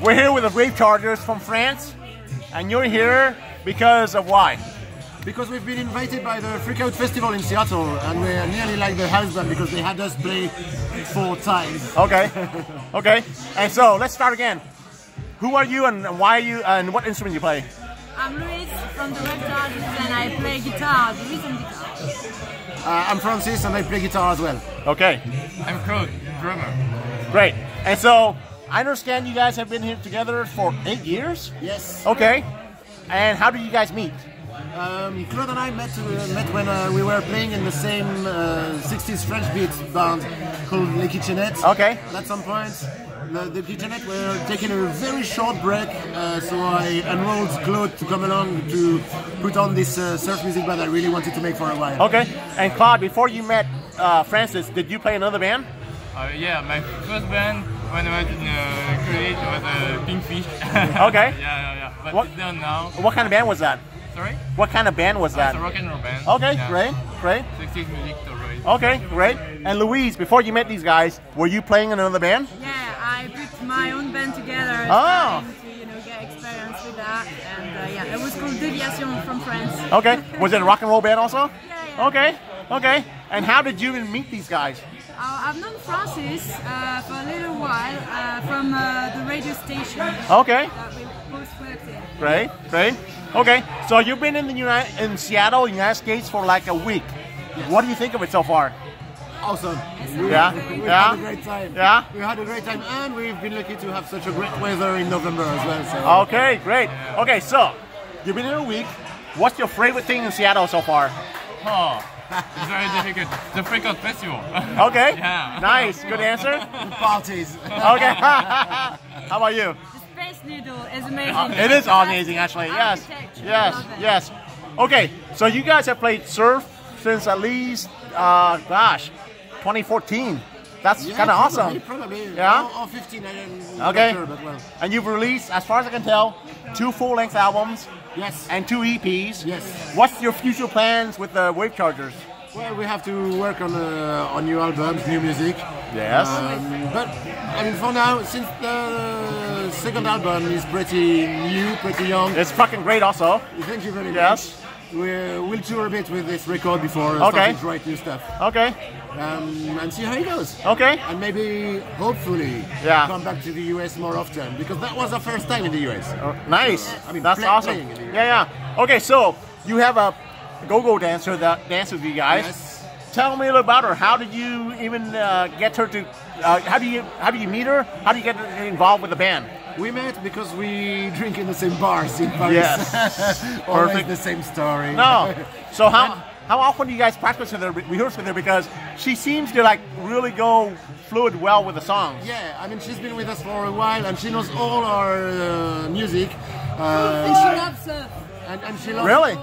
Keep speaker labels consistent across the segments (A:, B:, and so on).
A: we're here with the Wave Chargers from France, and you're here because of why?
B: Because we've been invited by the Freakout Festival in Seattle, and we're nearly like the house band because they had us play four times.
A: Okay, okay. And so let's start again. Who are you, and why are you, and what instrument you play?
C: I'm Louise from the Wave Chargers and I play guitar, the rhythm guitar.
B: Uh, I'm Francis, and I play guitar as well.
A: Okay,
D: I'm Claude, drummer.
A: great. And so I understand you guys have been here together for eight years.
B: Yes.
A: Okay. And how did you guys meet?
B: Um, Claude and I met uh, met when uh, we were playing in the same uh, 60s French beat band called Les Kitchenettes.
A: Okay.
B: At some point, the, the Kitchenettes were taking a very short break, uh, so I enrolled Claude to come along to put on this uh, surf music band I really wanted to make for a while.
A: Okay. And Claude, before you met uh, Francis, did you play another band?
D: Uh, yeah, my first band when I was in uh, college was a uh, Pinkfish.
A: Okay.
D: yeah, yeah, yeah. But
A: What-
D: it's now.
A: What kind of band was that?
D: Sorry?
A: What kind of band was
D: It's
A: that?
D: a rock and roll band.
A: Okay,
D: yeah.
A: great, great.
D: 60s music totally.
A: Okay, great. And Louise, before you met these guys, were you playing in another band?
C: Yeah, I put my own band together
A: Oh.
C: to you know, get experience with that. And uh, yeah, it was called Deviation from France.
A: Okay. Was it a rock and roll band also?
C: Yeah, yeah.
A: Okay, okay. And how did you even meet these guys?
C: Uh, I've known Francis uh, for a little while uh, from uh, the radio station
A: Okay,
C: that we both worked in.
A: great, great. Okay, so you've been in the United in Seattle, United States for like a week. What do you think of it so far?
B: Awesome. We,
A: Yeah,
B: we
A: yeah.
B: had a great time.
A: Yeah?
B: We had a great time, and we've been lucky to have such a great weather in November as well. So.
A: Okay, great. Okay, so you've been here a week. What's your favorite thing in Seattle so far?
D: Oh, it's very difficult. The Freakout Festival.
A: Okay.
D: Yeah.
A: Nice. Good answer.
B: Parties.
A: Okay. How about you?
C: The Space Needle is amazing.
A: It is amazing, actually. Yes. Yes. Yes. Okay. So you guys have played surf since at least, uh, gosh, 2014. That's
B: Yeah,
A: kind of awesome.
B: probably, Probably.
A: Yeah?
B: Or, or 15, I don't
A: Okay.
B: sure, but well.
A: And you've released, as far as I can tell, two full-length albums
B: Yes.
A: and two EPs.
B: Yes.
A: What's your future plans with the Wave Chargers?
B: Well, we have to work on uh, on new albums, new music.
A: Yes.
B: Um, but I mean, for now, since the second album is pretty new, pretty young.
A: It's fucking great, also.
B: Thank you very
A: Yes.
B: much. We'll, we'll tour a bit with this record before
A: Okay.
B: starting to write new stuff,
A: Okay.
B: um, and see how it goes.
A: Okay.
B: And maybe, hopefully,
A: Yeah.
B: come back to the US more often because that was our first time in the US.
A: Oh, nice.
B: I mean,
A: That's
B: play-
A: awesome.
B: the
A: Yeah, yeah. Okay, so you have a go-go dancer that dances with you guys.
B: Yes.
A: Tell me a little about her. How did you even uh, get her to? Uh, how do you how do you meet her? How do you get her involved with the band?
B: We met because we drink in the same bars in Paris.
A: Yes.
B: Always
A: Perfect.
B: the same story.
A: No. So how how often do you guys practice with her, rehearse with her? Because she seems to like really go fluid well with the songs.
B: Yeah, I mean she's been with us for a while and she knows all our uh, music.
C: And
B: Uh,
C: she loves surf.
B: and, and she loves
A: Really?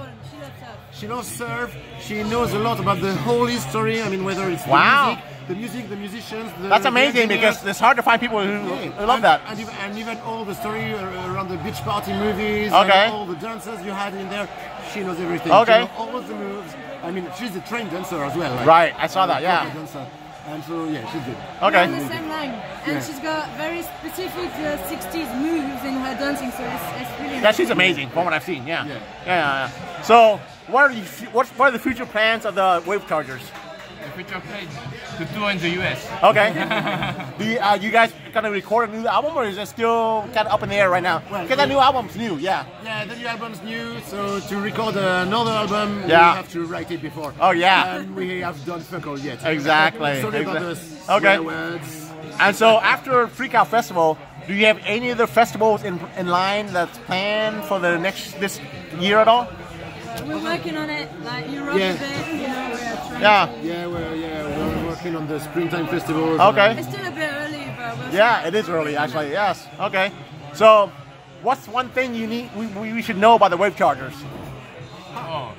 C: She loves surf.
B: She loves surf. She knows a lot about the whole history. I mean, whether it's the
A: Wow.
B: music, the music, the musicians. The,
A: That's amazing
B: engineers.
A: because it's hard to find people who,
B: Yeah.
A: who love
B: and,
A: that.
B: And even, and even all the story around the beach party movies.
A: Okay.
B: And all the dances you had in there. She knows everything.
A: Okay.
B: She knows all the moves. I mean, she's a trained dancer as well. like,
A: Right, I saw that,
B: a
A: yeah.
B: proper Dancer. And so yeah, she's good.
C: We're
A: Okay.
C: on the same line. And
B: Yeah.
C: she's got very specific uh, 60s moves in her dancing, so it's, it's really
A: Yeah, she's amazing from what I've seen. Yeah.
B: Yeah.
A: Yeah. yeah, yeah. So, what are the what, what are the future plans of the Wave Chargers?
D: The future plans to tour in the US.
A: Okay. Do you, uh, you guys gonna record a new album, or is it still kind of up in the air right now?
B: Well,
A: Because that new album's new. Yeah.
B: Yeah, the new album's new, so to record another album,
A: Yeah.
B: we have to write it before.
A: Oh, yeah.
B: And we have done fuck all yet.
A: Exactly.
B: Sorry about
A: Exa-
B: the
A: Okay.
B: words.
A: And so, after Freak Out Festival, do you have any other festivals in in line that's planned for the next this year at all?
C: We're working on it, like Europe
B: Yeah.
C: a bit, you know, we're trying
A: Yeah.
B: Yeah, we're yeah we're working on the springtime festivals.
A: Okay.
C: It's still a bit early, but we'll
A: Yeah, it is early actually. Yes. Okay. So, what's one thing you need we, we we should know about the Wave Chargers,
D: Oh.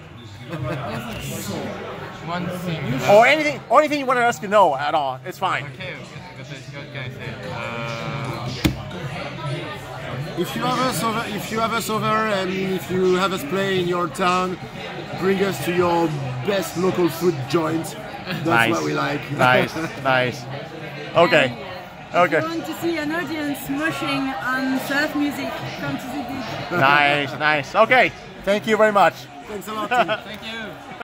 D: One thing.
A: or anything, or anything you want us to know at all? It's fine.
D: Okay,
B: If you have us over, if you have us over, and if you have us play in your town, bring us to your best local food joint. That's
A: nice.
B: what we like.
A: nice, nice. Okay. Okay.
C: If you want to see an audience mushing on surf music, come to the gig.
A: nice, nice. Okay, thank you very much.
B: Thanks a lot.
D: Thank you.